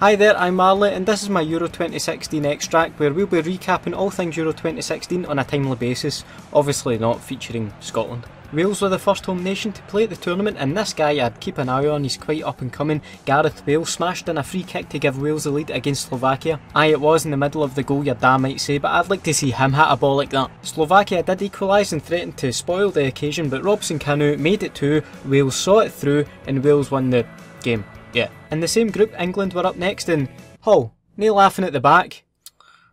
Hi there, I'm Marley and this is my Euro 2016 extract where we'll be recapping all things Euro 2016 on a timely basis, obviously not featuring Scotland. Wales were the first home nation to play at the tournament and this guy I'd keep an eye on, he's quite up and coming. Gareth Bale smashed in a free kick to give Wales the lead against Slovakia. Aye it was in the middle of the goal your dad might say, but I'd like to see him hit a ball like that. Slovakia did equalise and threatened to spoil the occasion but Robson Kanu made it two, Wales saw it through and Wales won the game. Yeah. In the same group England were up next and Hull, nail laughing at the back.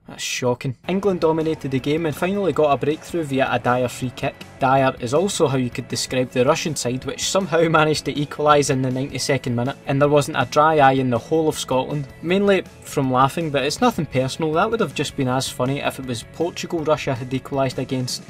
That's shocking. England dominated the game and finally got a breakthrough via a Dier free kick. Dier is also how you could describe the Russian side which somehow managed to equalise in the 92nd minute and there wasn't a dry eye in the whole of Scotland. Mainly from laughing but it's nothing personal, that would have just been as funny if it was Portugal Russia had equalised against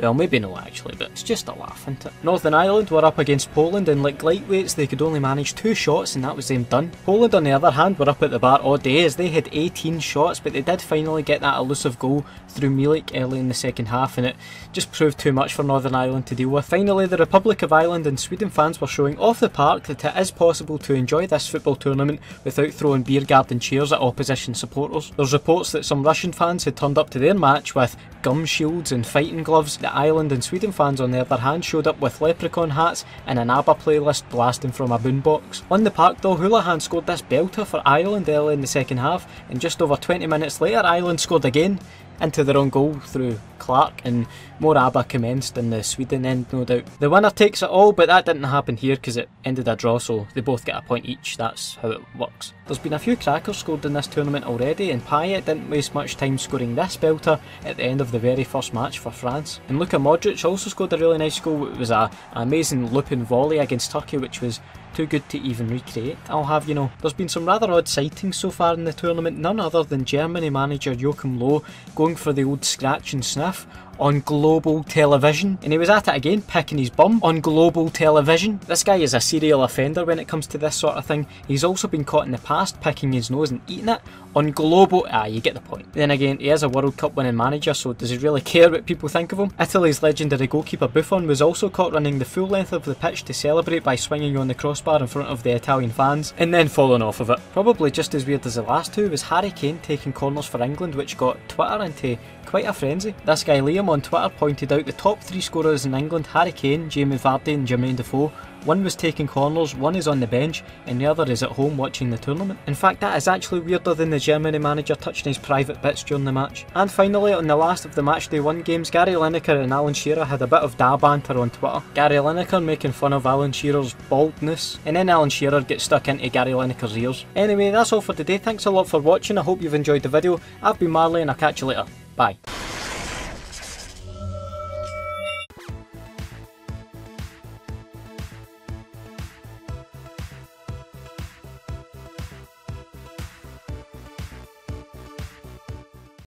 well, maybe no actually, but it's just a laugh, isn't it? Northern Ireland were up against Poland and like lightweights they could only manage two shots and that was them done. Poland on the other hand were up at the bar all day as they had 18 shots but they did finally get that elusive goal through Milik early in the second half and it just proved too much for Northern Ireland to deal with. Finally the Republic of Ireland and Sweden fans were showing off the park that it is possible to enjoy this football tournament without throwing beer garden chairs at opposition supporters. There's reports that some Russian fans had turned up to their match with gum shields and fighting gloves. The Ireland and Sweden fans on the other hand showed up with leprechaun hats and an ABBA playlist blasting from a boombox. On the park though, Hoolahan scored this belter for Ireland early in the second half and just over 20 minutes later Ireland scored again into their own goal through Clark and more ABBA commenced in the Sweden end no doubt. The winner takes it all but that didn't happen here because it ended a draw so they both get a point each, that's how it works. There's been a few crackers scored in this tournament already and Payet didn't waste much time scoring this belter at the end of the very first match for France. And Luka Modric also scored a really nice goal, it was a, an amazing looping volley against Turkey which was too good to even recreate. I'll have you know, there's been some rather odd sightings so far in the tournament, none other than Germany manager Joachim Löw going for the old scratch and sniff on global television. And he was at it again, picking his bum on global television. This guy is a serial offender when it comes to this sort of thing. He's also been caught in the past picking his nose and eating it on global. Ah, you get the point. Then again, he is a World Cup winning manager, so does he really care what people think of him? Italy's legendary goalkeeper Buffon was also caught running the full length of the pitch to celebrate by swinging on the crossbar in front of the Italian fans, and then falling off of it. Probably just as weird as the last two was Harry Kane taking corners for England, which got Twitter into quite a frenzy. This guy Liam on Twitter pointed out the top three scorers in England, Harry Kane, Jamie Vardy and Jermaine Defoe. One was taking corners, one is on the bench, and the other is at home watching the tournament. In fact, that is actually weirder than the Germany manager touching his private bits during the match. And finally, on the last of the matchday one games, Gary Lineker and Alan Shearer had a bit of da banter on Twitter. Gary Lineker making fun of Alan Shearer's baldness, and then Alan Shearer gets stuck into Gary Lineker's ears. Anyway, that's all for today. Thanks a lot for watching. I hope you've enjoyed the video. I've been Marley, and I'll catch you later. Bye.